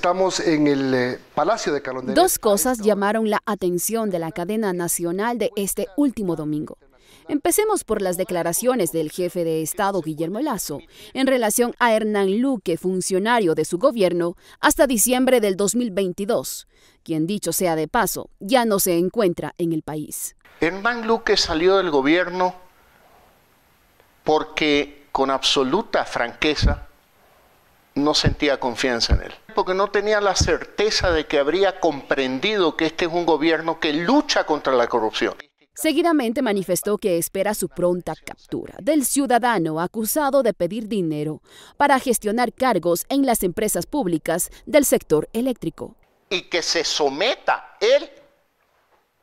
Estamos en el eh, Palacio de Carondelet. Dos cosas llamaron la atención de la cadena nacional de este último domingo. Empecemos por las declaraciones del jefe de Estado Guillermo Lazo en relación a Hernán Luque, funcionario de su gobierno, hasta diciembre del 2022, quien dicho sea de paso, ya no se encuentra en el país. Hernán Luque salió del gobierno porque con absoluta franqueza no sentía confianza en él, porque no tenía la certeza de que habría comprendido que este es un gobierno que lucha contra la corrupción. Seguidamente manifestó que espera su pronta captura del ciudadano acusado de pedir dinero para gestionar cargos en las empresas públicas del sector eléctrico. Y que se someta él,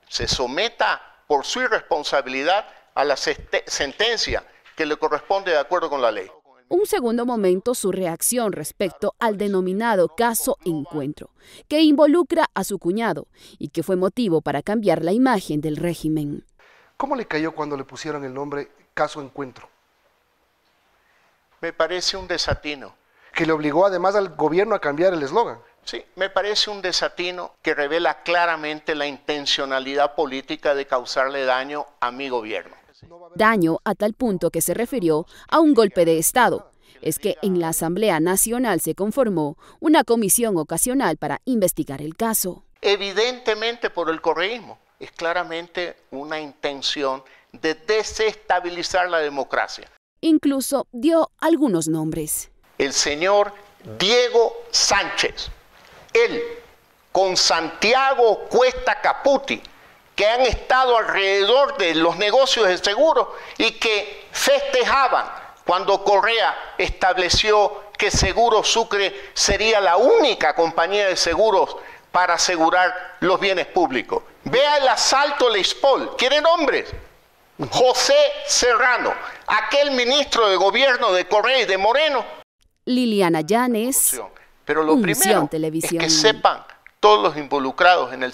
se someta por su irresponsabilidad a la sentencia que le corresponde de acuerdo con la ley. Un segundo momento su reacción respecto al denominado caso Encuentro, que involucra a su cuñado y que fue motivo para cambiar la imagen del régimen. ¿Cómo le cayó cuando le pusieron el nombre caso Encuentro? Me parece un desatino. Que le obligó además al gobierno a cambiar el eslogan. Sí, me parece un desatino que revela claramente la intencionalidad política de causarle daño a mi gobierno. Daño a tal punto que se refirió a un golpe de Estado. Es que en la Asamblea Nacional se conformó una comisión ocasional para investigar el caso. Evidentemente por el correísmo. Es claramente una intención de desestabilizar la democracia. Incluso dio algunos nombres. El señor Diego Sánchez. Él, con Santiago Cuesta Caputi, que han estado alrededor de los negocios de seguro y que festejaban cuando Correa estableció que Seguro Sucre sería la única compañía de seguros para asegurar los bienes públicos. Vea el asalto Leispol, ¿quiere nombres? José Serrano, aquel ministro de gobierno de Correa y de Moreno. Liliana Llanes, Pero lo primero Televisión. es que sepan todos los involucrados en el